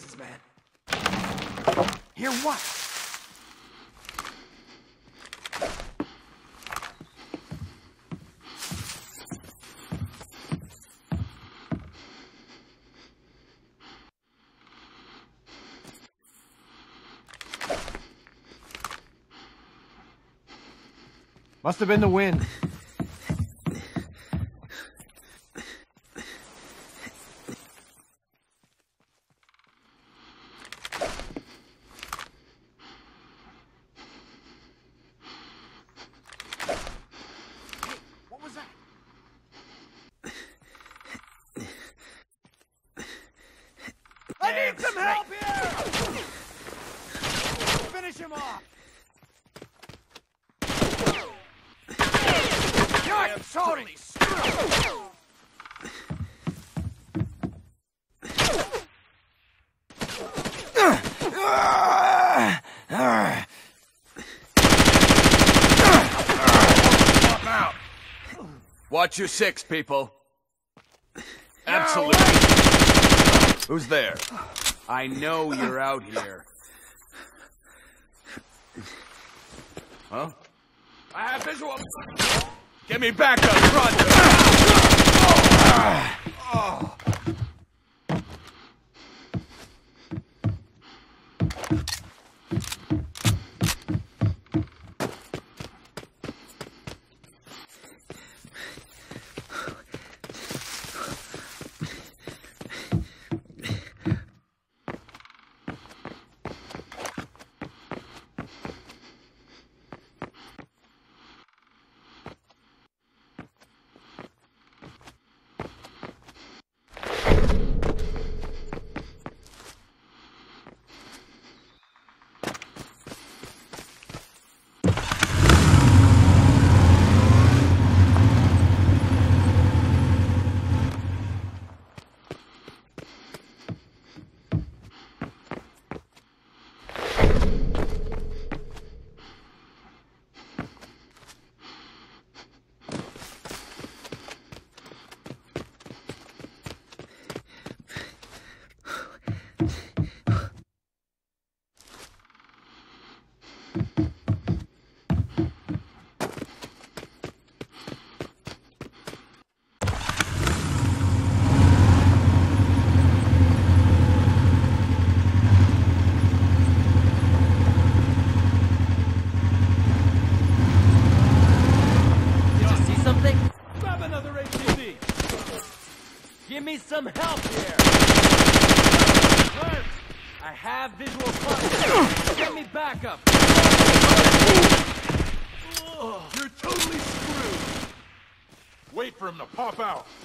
noises, man. Hear what? Must have been the wind. What was that? I need some help here! Finish him off! Totally screwed! Watch your six, people. Absolutely. Who's there? I know you're out here. Huh? I have visual. Get me back up front! Did you see something? Grab another ATV! Give me some help here! Hurt! I have visual contact! Get me back up! You're totally screwed! Wait pop out!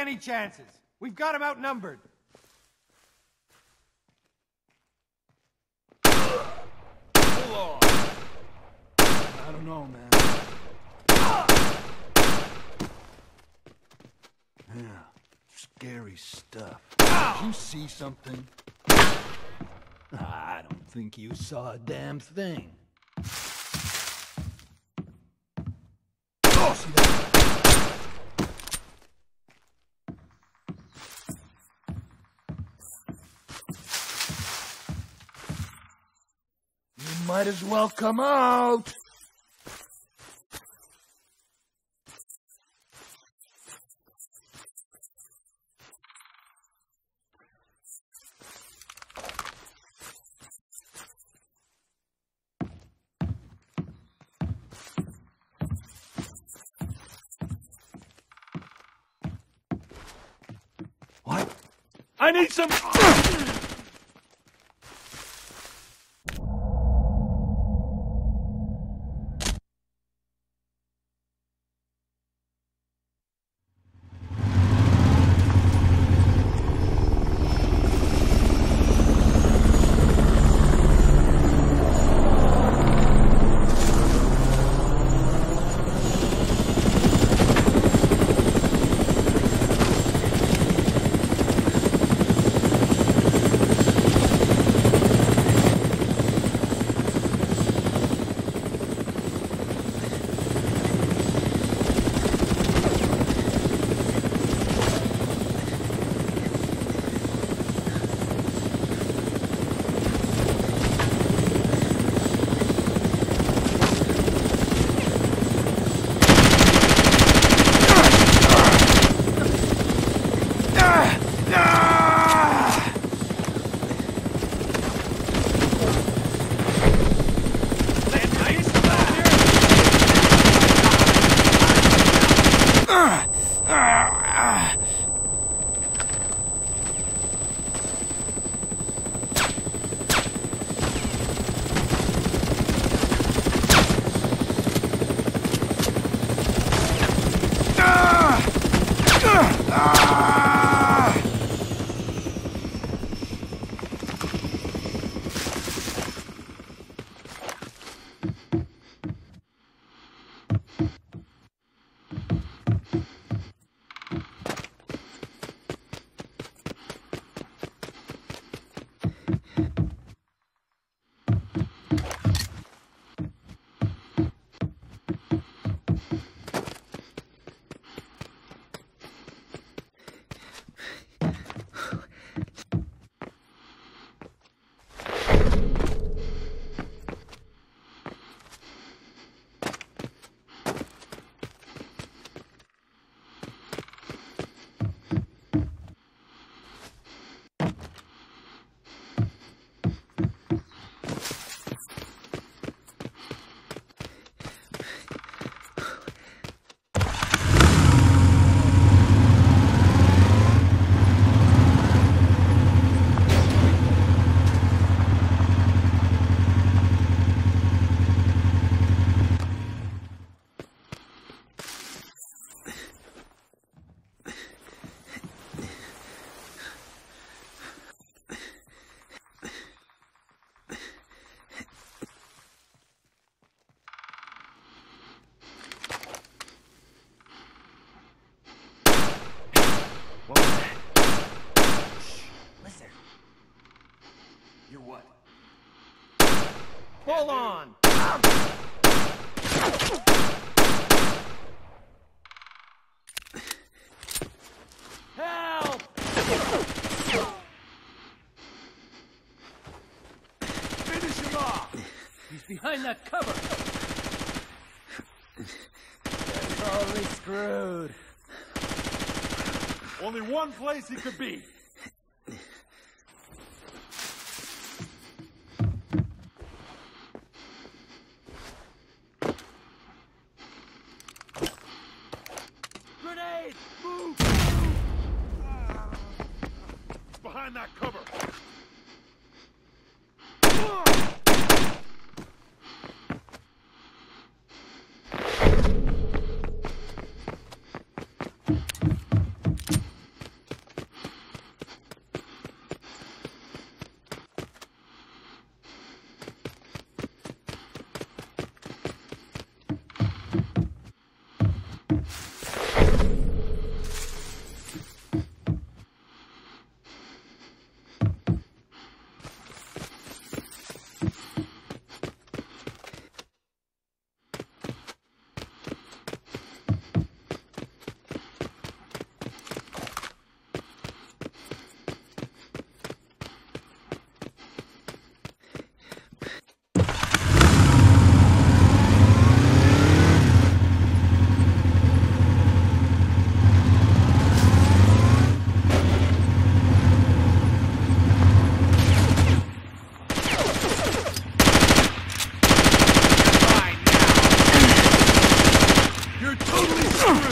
Any chances. We've got him outnumbered. Hold on. I don't know, man. Yeah, scary stuff. Did you see something? I don't think you saw a damn thing. Oh, see that? Might as well come out. What? I need some. Hold on. Help! Finish him off! He's behind that cover. Totally screwed. Only one place he could be. Yeah.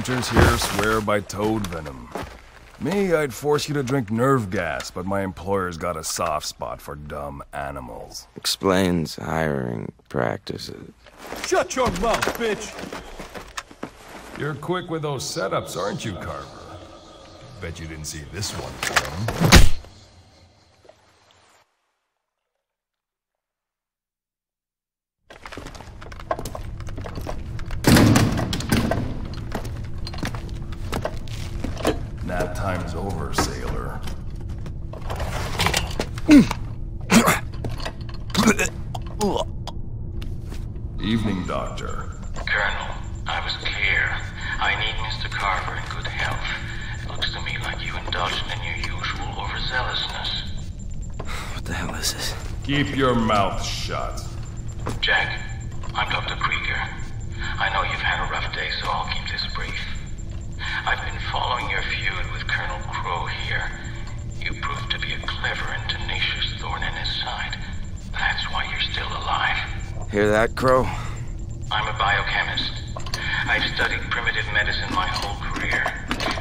Hunters here swear by toad venom. Me, I'd force you to drink nerve gas, but my employer's got a soft spot for dumb animals. Explains hiring practices. Shut your mouth, bitch! You're quick with those setups, aren't you, Carver? Bet you didn't see this one coming. Nap time's over, sailor. Evening, Doctor. Colonel, I was clear. I need Mr. Carver in good health. It looks to me like you indulged in your usual overzealousness. What the hell is this? Keep your mouth shut. Jack, I'm Dr. Krieger. I know you've had a rough day, so I'll keep this brief. I've been following your feud with Colonel Crowe here. You proved to be a clever and tenacious thorn in his side. That's why you're still alive. Hear that, Crowe? I'm a biochemist. I've studied primitive medicine my whole career,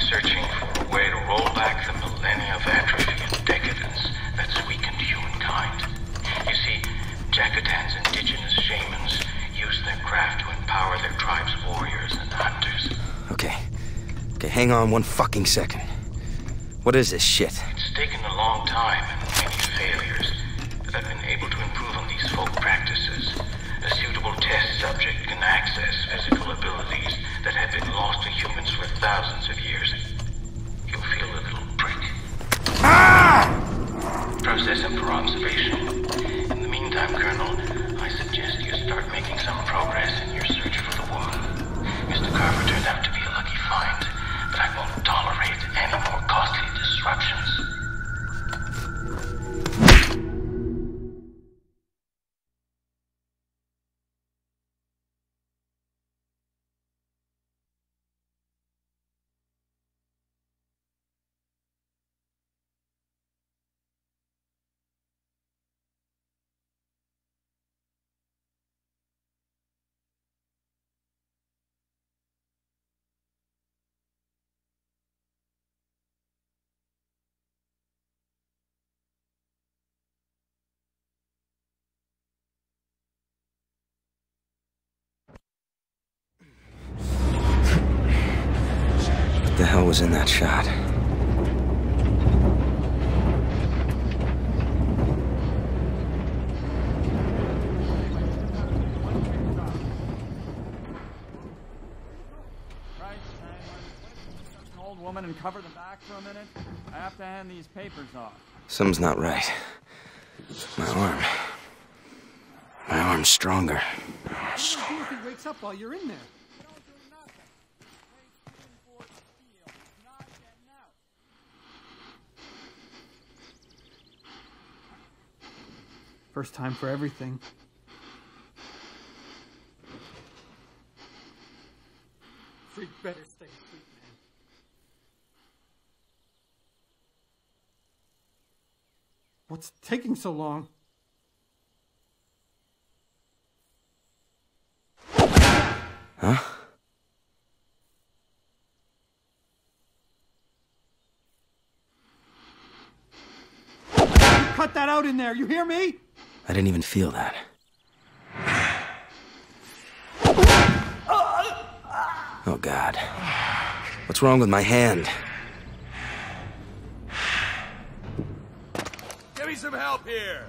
searching for a way to roll back the millennia of atrophy and decadence that's weakened humankind. You see, Jacutan's indigenous shamans use their craft to empower their tribe's warriors and hunters. Okay. Okay, hang on one fucking second. What is this shit? It's taken a long time and many failures, but I've been able to improve on these folk practices. A suitable test subject can access physical abilities that have been lost to humans for thousands of years. You'll feel a little prick. Ah! Process them for observation. In the meantime, Colonel, was in that shot? Old woman and cover the back for a minute. I have to hand these papers off. Something's not right. My arm. My arm's stronger. He wakes up while you're in there? First time for everything. Freak better stay asleep, man. What's taking so long? Huh? Cut that out in there, you hear me? I didn't even feel that. Oh, God. What's wrong with my hand? Give me some help here!